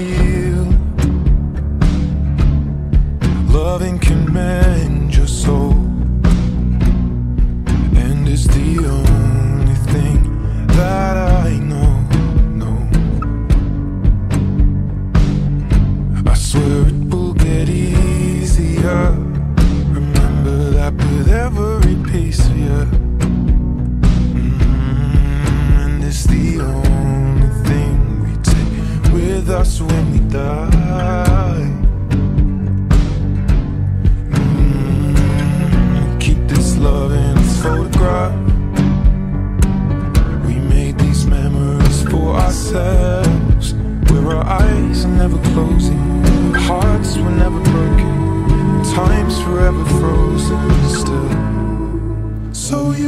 heal. Loving can mend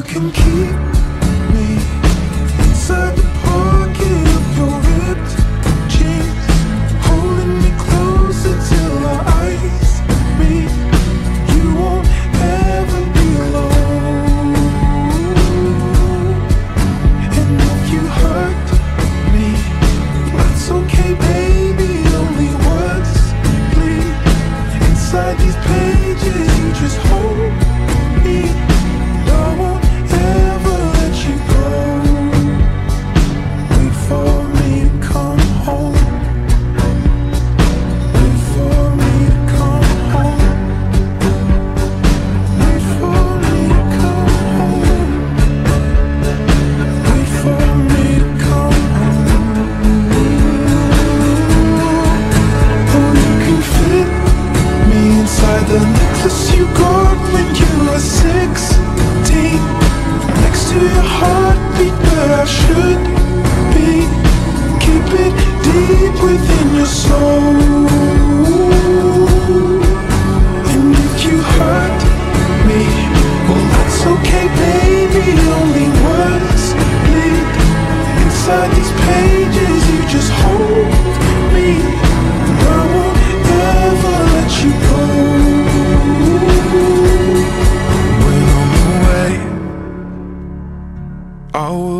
you can keep me inside I should be. Keep it deep within your soul. And if you hurt me, well, that's okay, baby. Only words bleed inside these pages. You just hold me. I won't ever let you go. When I'm away, I will